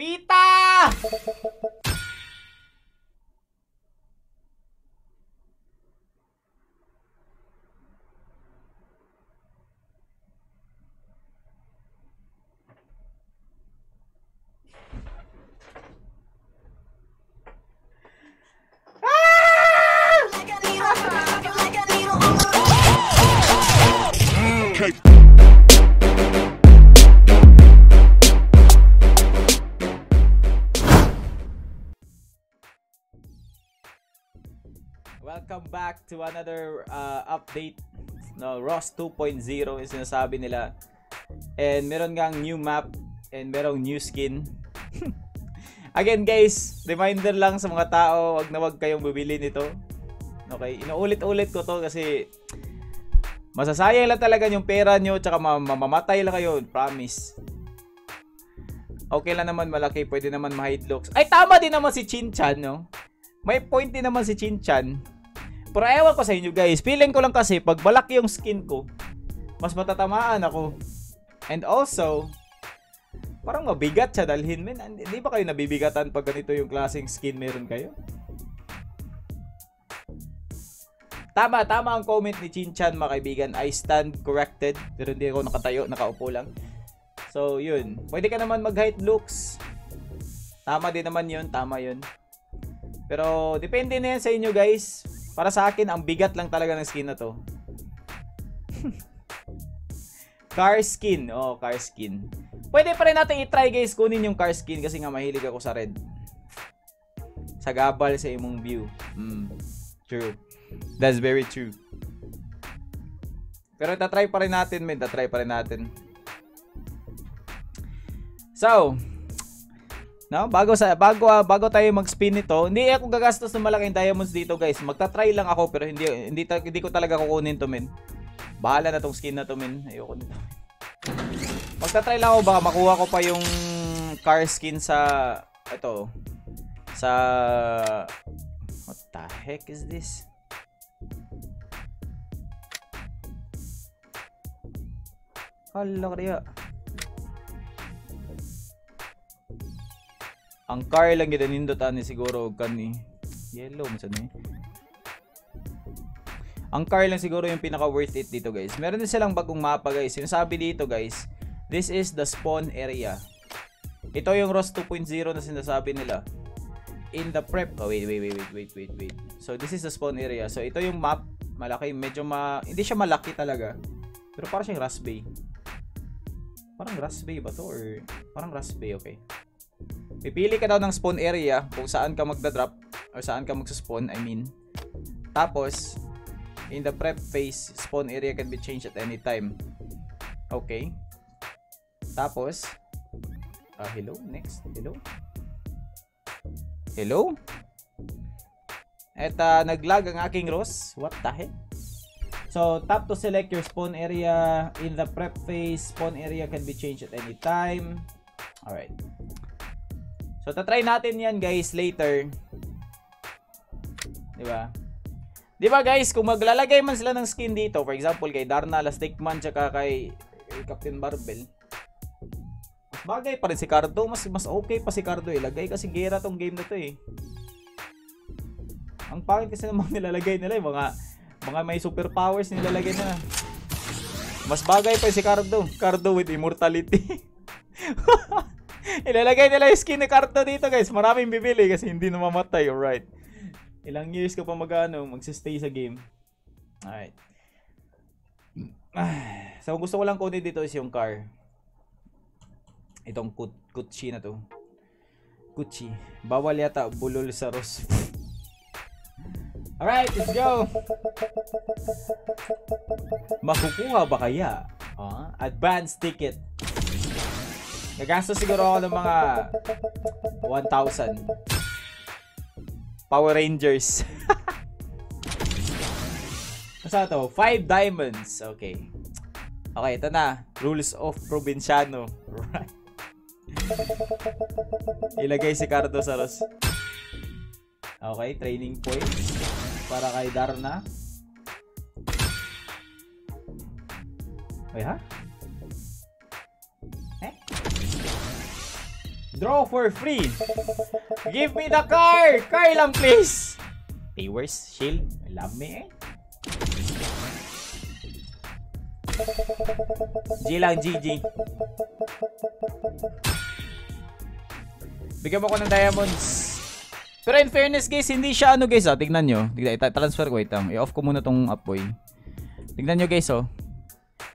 Fita! To another uh, update. No, Ross 2.0 yung sinasabi nila. And meron ngang new map and merong new skin. Again guys, reminder lang sa mga tao, wag na wag kayong bibili nito. Okay, inuulit-ulit ko to kasi masasayang lang talaga yung pera nyo tsaka mamamatay lang kayo, promise. Okay lang naman malaki, pwede naman ma-hide looks. Ay tama din naman si Chinchan, no? May point din naman si Chinchan. Pero ewan ko sa inyo guys. Feeling ko lang kasi pag malaki yung skin ko, mas matatamaan ako. And also, parang mabigat siya dalhin. Men, hindi ba kayo nabibigatan pag ganito yung klaseng skin meron kayo? Tama, tama ang comment ni Chinchan mga kaibigan. I stand corrected. Pero hindi ako nakatayo, nakaupo lang. So, yun. Pwede ka naman mag-height looks. Tama din naman yun, tama yun. Pero, depende na yan sa inyo guys. Para sa akin, ang bigat lang talaga ng skin na to. car skin. Oh, car skin. Pwede pa rin natin i-try guys kunin yung car skin kasi nga mahilig ako sa red. Sa gabal sa imong view. Mm, true. That's very true. Pero tatry pa rin natin, men. Tatry pa rin natin. So, No, bago sa bago uh, bago tayo mag-spin nito, hindi ako gagastos ng malaking diamonds dito, guys. Magta-try lang ako pero hindi hindi hindi ko talaga kukunin to, men. Bahala na tong skin na to, men. Ayoko nito. Magta-try lang ako baka makuha ko pa yung car skin sa ito. Sa What the heck is this? Hala kaya. Ang car lang gid nindotan ni siguro og kani yellow mo ni. Ang car lang siguro yung pinaka worth it dito guys. Meron din silang bagong mapa guys. Sinasabi dito guys, this is the spawn area. Ito yung Ross 2.0 na sinasabi nila. In the prep. Oh wait, wait, wait, wait, wait, wait, wait. So this is the spawn area. So ito yung map. Malaki, medyo ma hindi siya malaki talaga. Pero parang siyang Rust Bay. Parang Rust Bay ba to or parang Rust Bay, okay. Pipili ka daw ng spawn area kung saan ka magda-drop or saan ka magsa-spawn, I mean. Tapos, in the prep phase, spawn area can be changed at any time. Okay. Tapos, uh, hello, next, hello. Hello? At uh, naglag ang aking Ross. What the heck? So, tap to select your spawn area. In the prep phase, spawn area can be changed at any time. Alright. So, tatry natin yan guys later. Di ba? Di ba guys, kung maglalagay man sila ng skin dito, for example, kay Darna, Lastikman, tsaka kay, kay Captain Barbell, mas bagay pa rin si Cardo. Mas, mas okay pa si Cardo eh. kasi gera tong game na to eh. Ang pangit kasi namang nilalagay nila yung mga, mga may superpowers nilalagay na. Mas bagay pa si Cardo. Cardo with immortality. Ilalagay nila yung skin ni Carto dito guys. Maraming bibili kasi hindi namamatay. Alright. Ilang years ka pa mag-ano, magsistay sa game. Alright. So gusto ko lang kunin dito is yung car. Itong kut kutsi na to. Kutsi. Bawal yata bulol sa Ros. Alright, let's go! Makukuha ba kaya? Uh, advance ticket. Gagastos siguro ako ng mga 1,000. Power Rangers. Basta to? 5 diamonds. Okay. Okay, ito na. Rules of Provinciano. Right. Ilagay si Cardo sa Ros. Okay, training points. Para kay Darna. Okay, ha? Draw for free. Give me the car! Car lang please! Viewers, shield. Love me eh. G lang, GG. Bigyan mo ko ng diamonds. Pero in fairness guys, hindi siya ano guys ah. Tignan nyo. Tignan, transfer ko. Wait lang. I-off ko muna tong Upboy. Tignan nyo guys oh.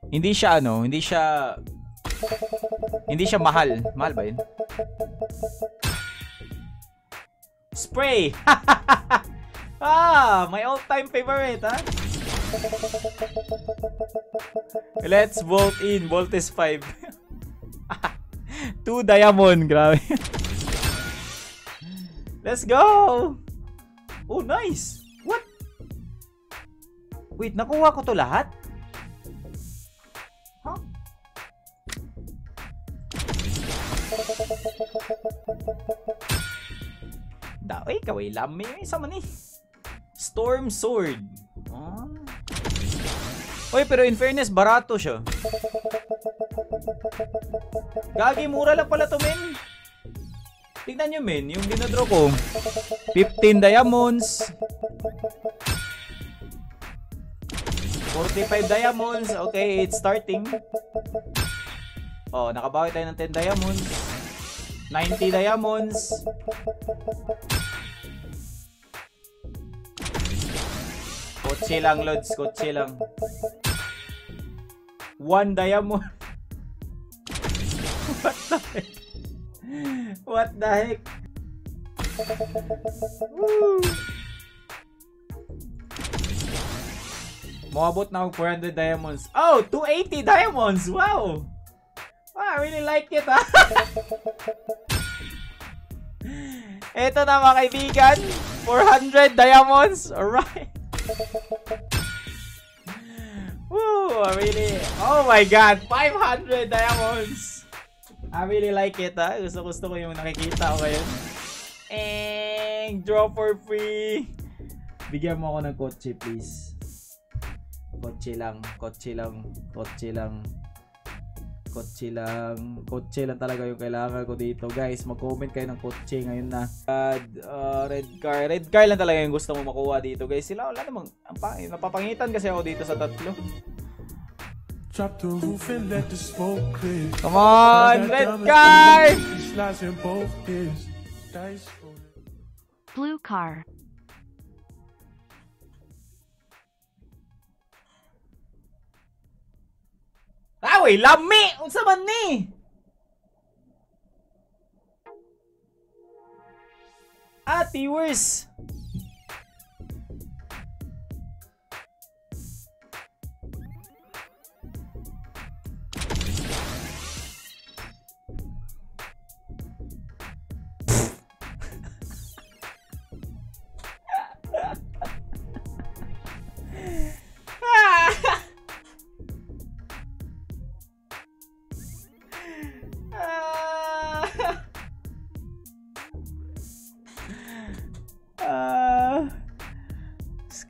Hindi siya ano. Hindi siya... Hindi siya mahal. Mahal ba yun? Spray! ah! My all-time favorite ha? Let's vote in. Volt is 5. 2 diamond. Grabe. Let's go! Oh, nice! What? Wait, nakuha ko to lahat? Daoy, kaway lami yung isa man eh. Storm Sword. Ah. Oy, pero in fairness, barato siya. Gagi, mura lang pala to, men. Tingnan nyo, men. Yung dinadraw ko. 15 diamonds. 45 diamonds. Okay, it's starting. Oh, nakabawi tayo ng 10 diamonds. 90 diamonds. Kotse lang, Lods. Kotse lang. 1 diamond. What the heck? What the heck? Woo! Moabot na ako 400 diamonds. Oh, 280 diamonds! Wow! Wow, I really like it, ha? Ito na mga kaibigan. 400 diamonds. Alright. Woo! I really... Oh my God! 500 diamonds! I really like it, ha? Gusto, gusto ko yung nakikita ko ngayon. And draw for free. Bigyan mo ako ng kotse, please. Kotse lang, kotse lang, kotse lang. Kotse lang. Kotse lang talaga yung kailangan ko dito. Guys, mag-comment kayo ng kotse ngayon na. Uh, uh, red car. Red car lang talaga yung gusto mo makuha dito, guys. Sila, wala namang, ang pangit. Napapangitan kasi ako dito sa tatlo. Drop the roof and let the smoke clear. Come on, red car! Blue car. Awi, lami! Unsa man ni? Ah, viewers!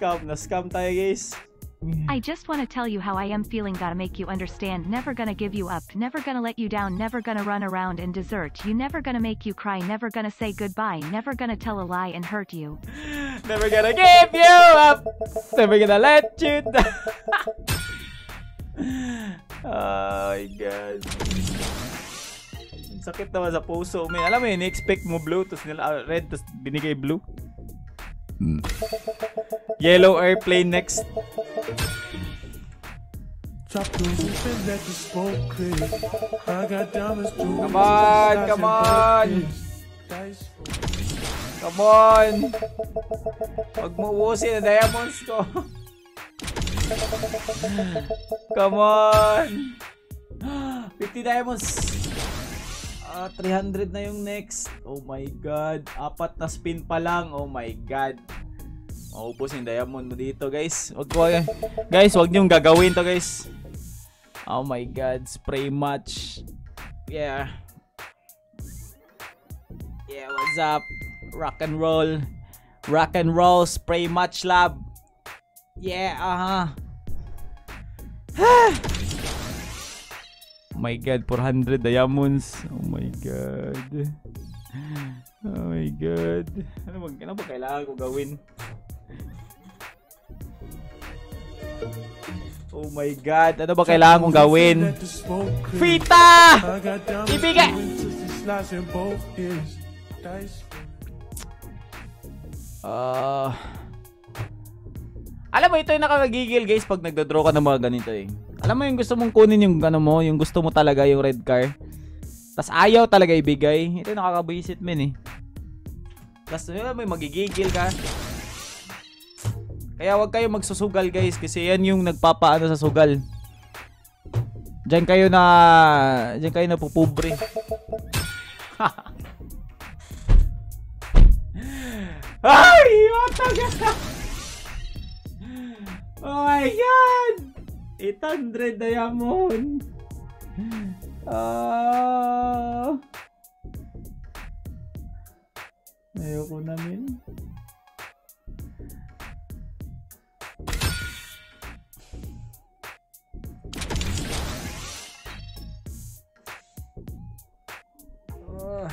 Scam na scam tayo guys. I just want to tell you how I am feeling gotta make you understand never gonna give you up never gonna let you down never gonna run around and desert you never gonna make you cry never gonna say goodbye never gonna tell a lie and hurt you Never gonna give you up. Never gonna let you down. oh my god. Ang Sakit naman sa puso. May alam mo yun, expect mo blue, tapos nila ah, red, tapos binigay blue. Yellow airplane next. Come on, come on. Come on! Huwag mo ang diamonds ko. Come on! 50 diamonds! Ah, 300 na yung next. Oh my god. Apat na spin pa lang. Oh my god. Maubos yung diamond mo dito, guys. Wag ko, guys, wag niyong gagawin to, guys. Oh my god. Spray match. Yeah. Yeah, what's up? Rock and roll. Rock and roll spray match lab. Yeah, uh-huh. oh my god, 400 diamonds. Oh my god. Oh my god. Ano ba, ano ba kailangan ko gawin? Oh my god, ano ba kailangan kong gawin? Fita! Ibigay! Ah. alam mo, ito yung nakakagigil guys pag nagdodraw ka ng mga ganito eh. Alam mo yung gusto mong kunin yung ano mo, yung gusto mo talaga yung red car. Tapos ayaw talaga ibigay. Ito nakakabisit men eh. Tapos yun, may magigigil ka. Kaya wag kayo magsusugal guys kasi yan yung nagpapaano sa sugal. Diyan kayo na diyan kayo na pupubre. Ay! Matagal! Oh my God! 800 diamond! Ah! Ayoko na min. Ah.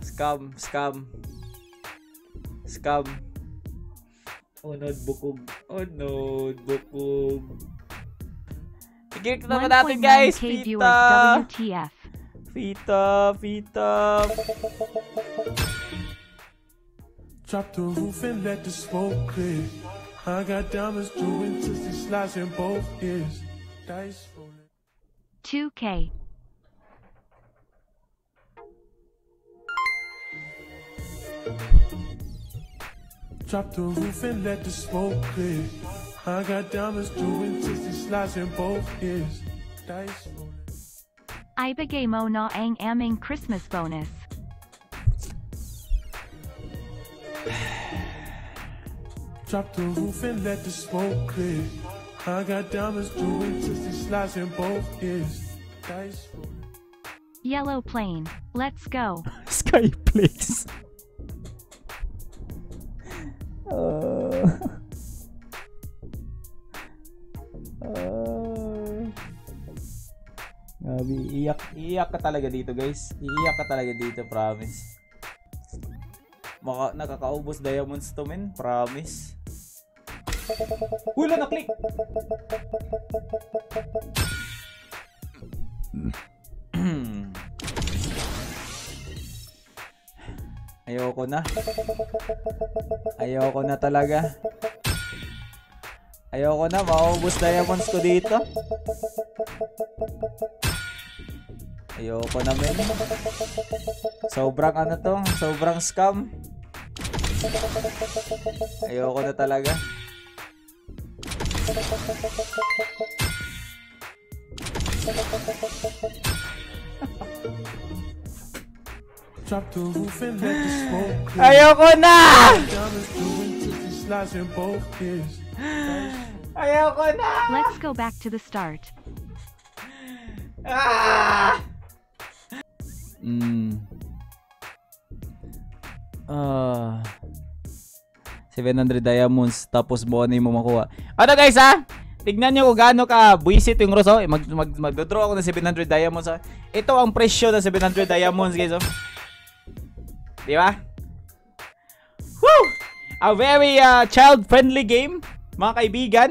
Scam, scam. Scam. Oh, bukog. Oh, bukog. Tigil ko naman natin, guys. 1.9k viewers Pita. WTF. Pita, pita. Drop the roof and let the smoke clear. I got diamonds doing twisted slides in both ears. Dice rolling. 2k. Drop the roof and let the smoke clear. I got diamonds doing twisted slides in both ears. Dice rolling. Ibigay mo na ang aming Christmas bonus. Drop the roof and let the smoke clear. I got diamonds doing twisted slides in both ears. Dice rolling. Yellow plane. Let's go. Sky Place. Uh, uh, Grabe, iyak, iyak ka talaga dito guys. Iiyak ka talaga dito, promise. Maka, nakakaubos diamonds to men, promise. Wala na-click! Ayoko na. Ayoko na talaga. Ayoko na, maubos diamonds ko dito. Ayoko na men. Sobrang ano to, sobrang scam. Ayoko na talaga. Ayoko na! Ayoko na! Let's go back to the start. Ah! Mm. Ah. 700 diamonds tapos bonus mo makuha. Ano guys ha? Tignan nyo kung gaano ka buisit yung Ross. Oh. Mag, mag, magdodraw ako ng 700 diamonds. Ha? Ito ang presyo ng 700 diamonds guys. Oh. Di ba? Woo! A very uh, child-friendly game, mga kaibigan.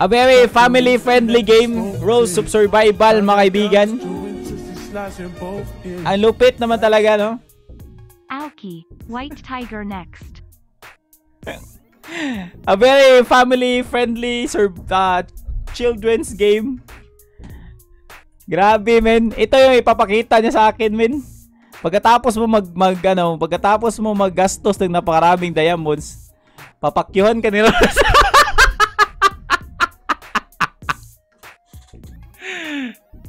A very family-friendly game, Rules of Survival, mga kaibigan. Ang lupit naman talaga, no? Alki. White tiger next. A very family-friendly uh, children's game. Grabe, men. Ito yung ipapakita niya sa akin, men. Pagkatapos mo mag, mag ano, pagkatapos mo maggastos ng napakaraming diamonds, papakyuhan ka ni Ross.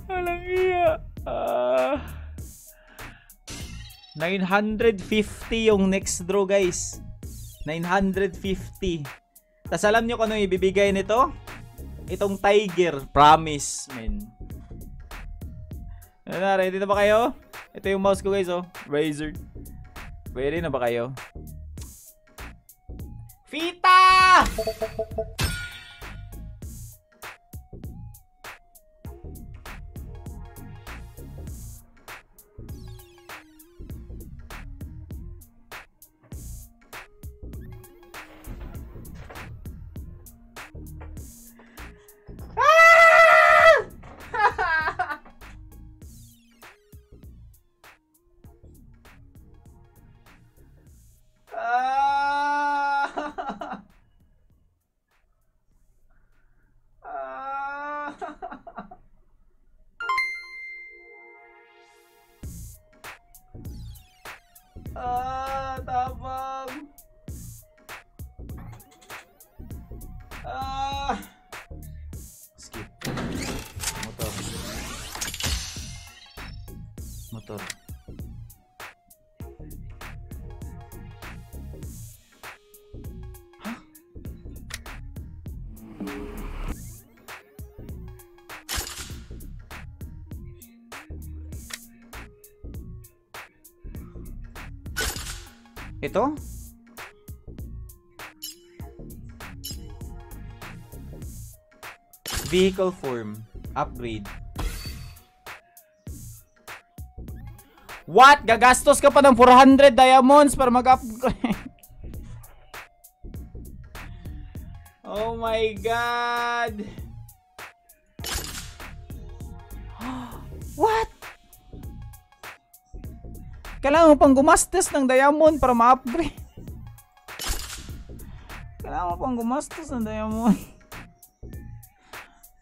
Walang iya. Ah. 950 yung next draw, guys. 950. Tapos alam nyo kung ano ibibigay nito? Itong tiger. Promise, men. Ano na, ready na ba kayo? Ito yung mouse ko, guys, oh. Razer. Ready na ba kayo? Fita! Motor. Ito? Vehicle form. Upgrade. What? Gagastos ka pa ng 400 diamonds para mag-upgrade. oh my god. What? Kailangan mo pang gumastos ng diamond para ma-upgrade. Kailangan mo pang gumastos ng diamond.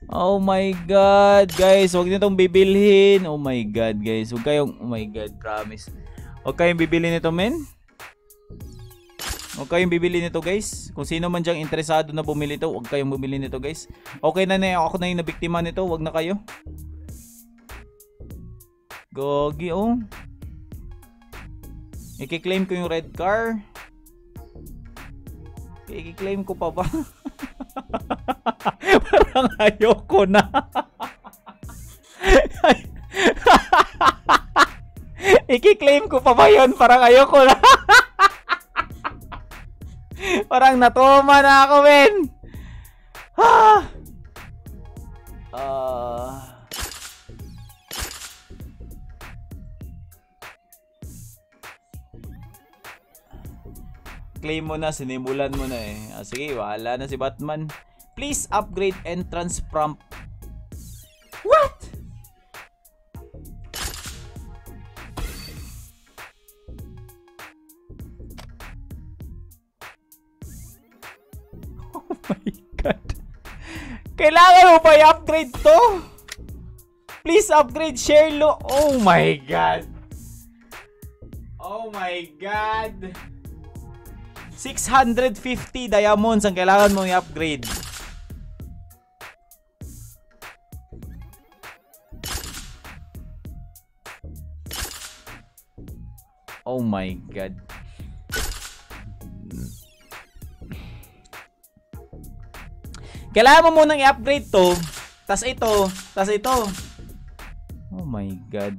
Oh my god, guys, huwag niyo tong bibilhin. Oh my god, guys. Huwag kayong oh my god, promise. Huwag kayong bibili nito, men. Huwag kayong bibili nito, guys. Kung sino man diyang interesado na bumili ito, huwag kayong bumili nito, guys. Okay na na ako na yung nabiktima nito, huwag na kayo. Gogi, oh. I-claim ko yung red car. I-claim ko pa ba? Parang ayoko na. Iki-claim ko pa ba yun? Parang ayoko na. Parang natuma na ako, men. Ah. Ah. Claim mo na, sinimulan mo na eh. Ah, sige, wala na si Batman. Please upgrade entrance prompt. What? Oh my god. Kailangan mo pa i-upgrade to? Please upgrade share lo. Oh my god. Oh my god. 650 diamonds ang kailangan mong i-upgrade. Oh my god. Kailangan mo munang i-upgrade to. Tas ito. Tas ito. Oh my god.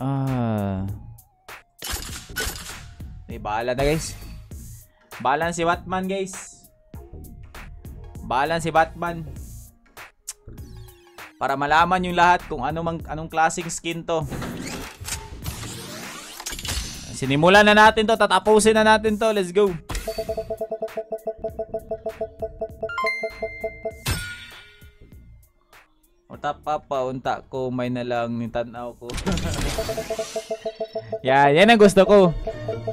Ah. Eh, bahala na guys. Bahala si Batman guys. Bahala si Batman. Para malaman yung lahat kung ano mang, anong klaseng skin to. Sinimulan na natin to, tatapusin na natin to. Let's go. Unta pa pa, unta ko, may na lang ni tanaw ko. yan, yan ang gusto ko.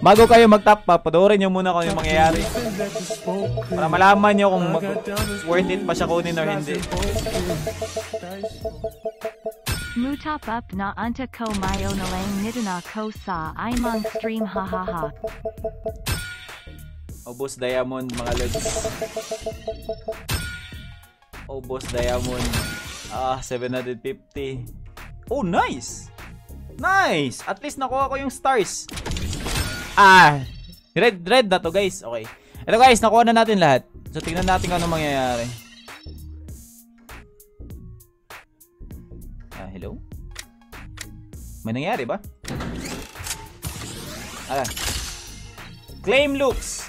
Bago kayo mag-top pa, panoorin nyo muna kung yung mangyayari. Para malaman nyo kung worth it pa siya kunin or hindi. Mu top up na anta ko mayo na lang nitana ko sa imong stream ha ha ha. Obos Diamond, mga lods. Obos Diamond. Ah, 750. Oh, nice! Nice! At least nakuha ko yung stars. Ah, red, red na to guys. Okay. Ito guys, nakuha na natin lahat. So, tingnan natin kung ano mangyayari. Ah, hello? May nangyari ba? Ah. Claim looks.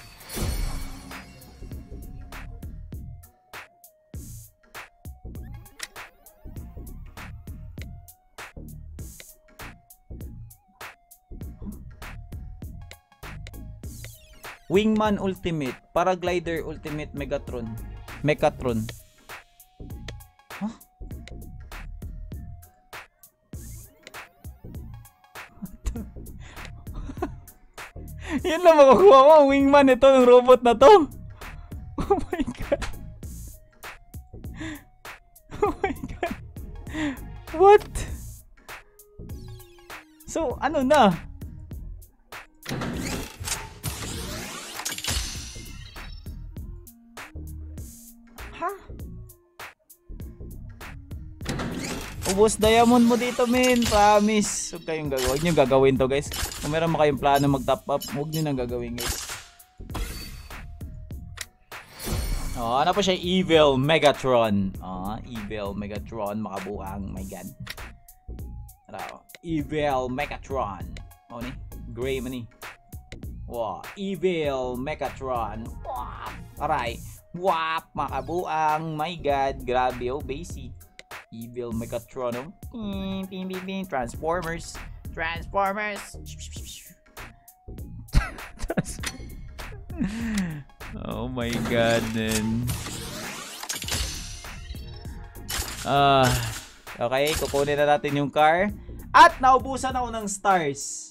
Wingman Ultimate, Paraglider Ultimate Megatron. Mechatron. Huh? Yan lang makukuha ang wingman nito ng robot na to. Oh my god. Oh my god. What? So, ano na? Ubus diamond mo dito, men. Promise. Huwag kayong gagawin. Huwag nyo gagawin to, guys. Kung meron mo kayong plano mag-top up, huwag nyo nang gagawin, guys. Oh, ano pa siya? Evil Megatron. Oh, Evil Megatron. Makabuang. My God. Ano? Evil Megatron. Oh, ni? Gray man ni. Wow. Evil Megatron. Wow. Aray. Wap. Makabuang. My God. Grabe, oh, basic. Evil Megatron. Ping, ping, ping, ping. Transformers. Transformers. oh my god, man. Ah, okay, kukunin na natin yung car. At naubusan ako ng stars.